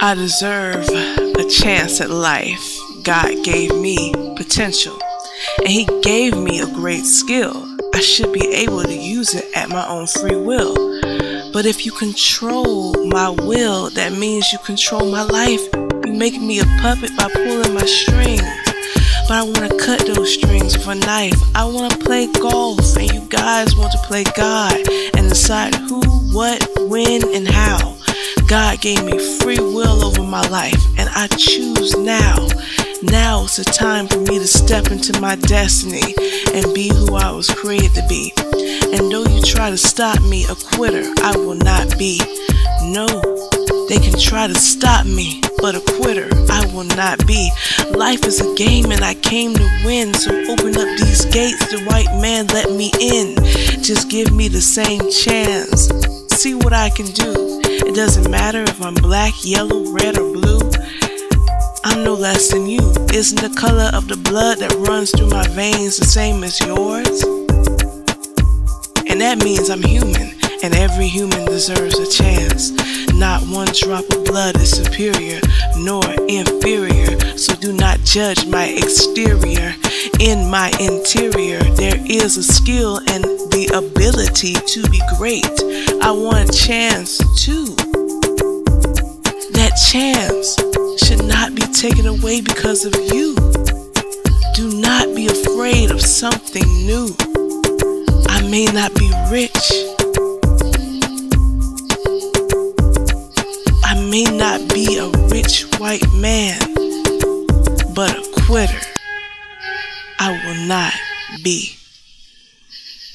I deserve a chance at life. God gave me potential, and He gave me a great skill. I should be able to use it at my own free will. But if you control my will, that means you control my life. You make me a puppet by pulling my strings. But I want to cut those strings with a knife. I want to play golf, and you guys want to play God and decide who, what, when, and how. God gave me free will over my life, and I choose now. Now is the time for me to step into my destiny and be who I was created to be. And though you try to stop me, a quitter, I will not be. No, they can try to stop me, but a quitter I will not be. Life is a game and I came to win, so open up these gates. The white man let me in. Just give me the same chance. See what I can do. It doesn't matter if I'm black, yellow, red, or blue. I'm no less than you. Isn't the color of the blood that runs through my veins the same as yours? And that means I'm human, and every human deserves a chance. Not one drop of blood is superior nor inferior, so do not judge my exterior. In my interior, there is a skill and the ability to be great. I want a chance too. Chance should not be taken away because of you. Do not be afraid of something new. I may not be rich. I may not be a rich white man, but a quitter I will not be.